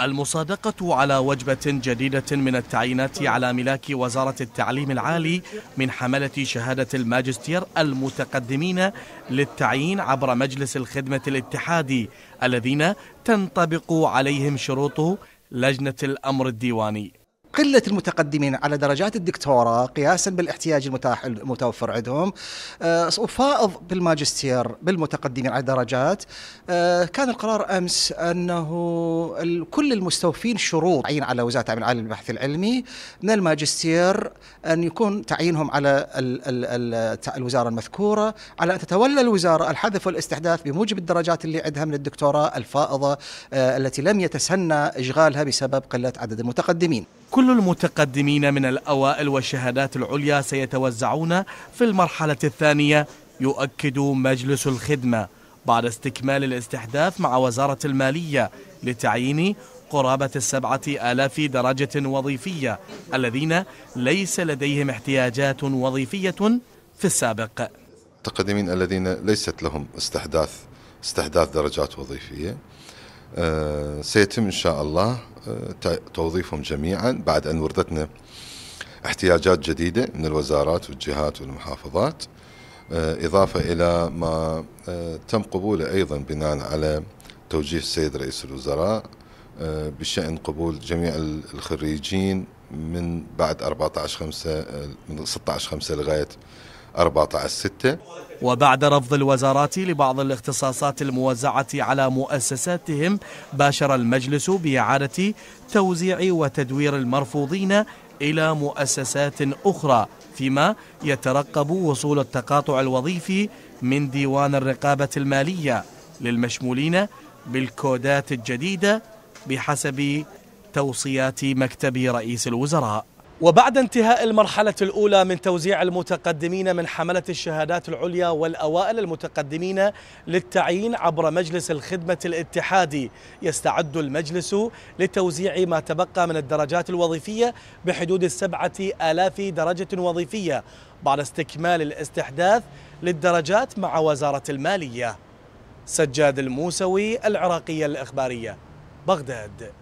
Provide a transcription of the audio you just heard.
المصادقة على وجبة جديدة من التعيينات على ملاك وزارة التعليم العالي من حملة شهادة الماجستير المتقدمين للتعيين عبر مجلس الخدمة الاتحادي الذين تنطبق عليهم شروط لجنة الأمر الديواني. قلة المتقدمين على درجات الدكتوراه قياسا بالاحتياج المتاح المتوفر عندهم. آه، وفائض بالماجستير بالمتقدمين على درجات. آه، كان القرار أمس أنه كل المستوفين شروط تعيين على وزارة التعليم العالي للبحث العلمي. من الماجستير أن يكون تعيينهم على الوزارة المذكورة على أن تتولى الوزارة الحذف والاستحداث بموجب الدرجات اللي عندها من الدكتوراه الفائضة آه، التي لم يتسنى إشغالها بسبب قلة عدد المتقدمين. كل المتقدمين من الأوائل والشهادات العليا سيتوزعون في المرحلة الثانية يؤكد مجلس الخدمة بعد استكمال الاستحداث مع وزارة المالية لتعيين قرابة السبعة آلاف درجة وظيفية الذين ليس لديهم احتياجات وظيفية في السابق. المتقدمين الذين ليست لهم استحداث استحداث درجات وظيفية. آه، سيتم إن شاء الله توظيفهم جميعا. بعد أن وردتنا احتياجات جديدة من الوزارات والجهات والمحافظات آه، إضافة إلى ما تم قبوله أيضا بناء على توجيه السيد رئيس الوزراء بشأن قبول جميع الخريجين من بعد 14 5 من 16 5 لغاية 14 6 وبعد رفض الوزارات لبعض الاختصاصات الموزعة على مؤسساتهم باشر المجلس بإعادة توزيع وتدوير المرفوضين إلى مؤسسات أخرى فيما يترقب وصول التقاطع الوظيفي من ديوان الرقابة المالية للمشمولين بالكودات الجديدة بحسب توصيات مكتب رئيس الوزراء. وبعد انتهاء المرحلة الأولى من توزيع المتقدمين من حملة الشهادات العليا والأوائل المتقدمين للتعيين عبر مجلس الخدمة الاتحادي يستعد المجلس لتوزيع ما تبقى من الدرجات الوظيفية بحدود السبعة آلاف درجة وظيفية بعد استكمال الاستحداث للدرجات مع وزارة المالية. سجاد الموسوي العراقية الإخبارية بغداد.